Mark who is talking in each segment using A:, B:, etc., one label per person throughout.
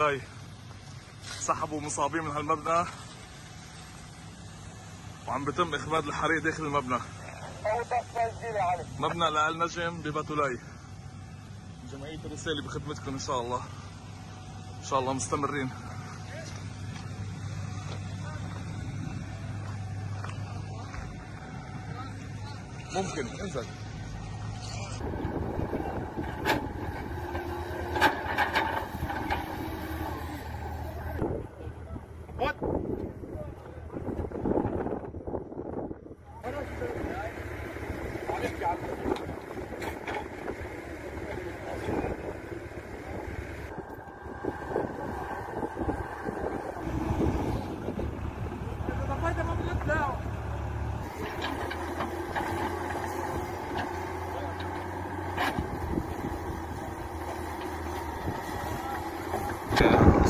A: هاي. سحبوا مصابين من هالمبنى. وعم بتم إخماد الحريق داخل المبنى. مبنى لآل نجم بباتولاي. جمعية الرسالة بخدمتكم إن شاء الله. إن شاء الله مستمرين. ممكن انزل. What? What?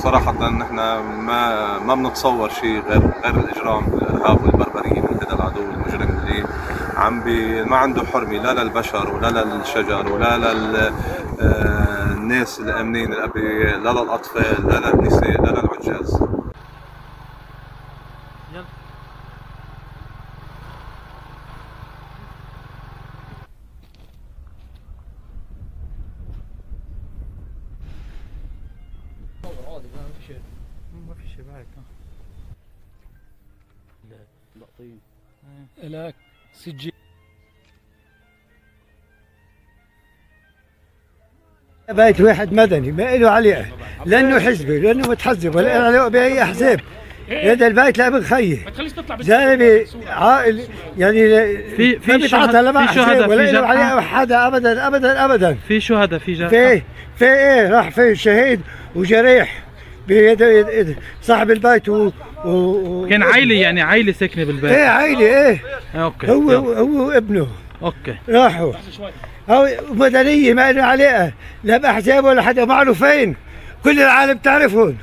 B: صراحة نحن ما ما بنتصور شيء غير غير الإجرام الإرهاب والبربرية من هذا العدو المجرم اللي عم بي ما عنده حرمة لا للبشر ولا للشجر ولا للناس الآمنين الأبرياء لا للأطفال لا للنساء لا
C: ما في شيء بعد
D: لقطين
C: لك سجل
E: بيت واحد مدني ما له عليه. لأنه حزبي لأنه متحزب ولا له عليه بأي أحزاب. هذا البيت لا بخيه زلمه عائل يعني
C: في- في
E: ما بيتعاطى لا
C: في شهداء،
E: ولا له؟ عليه حدا ابدا ابدا ابدا.
C: في شهداء في جرحى
E: في في إيه؟ راح في شهيد وجريح. بيد يد- صاحب البيت و, و
C: كان عائلة يعني عائلة ساكنة
E: إيه
C: بالبيت
E: عائله إيه.
C: okay
E: هو
C: يلا.
E: هو وابنه
C: okay.
E: راحوا. هو مدنية ما له عليها لا بأحزاب ولا حدا معروفين. كل العالم تعرفهم.